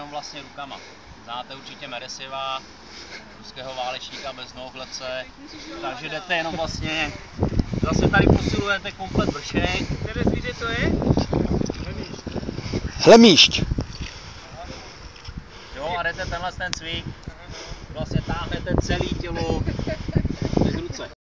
jenom vlastně rukama. Znáte určitě Meresiva, ruského válečníka bez noh takže jdete jenom vlastně, zase tady posilujete komplet vršek. Které zvíře to je? Hlemíšť. Jo, a jdete tenhle ten cvik, vlastně táhnete celé tělo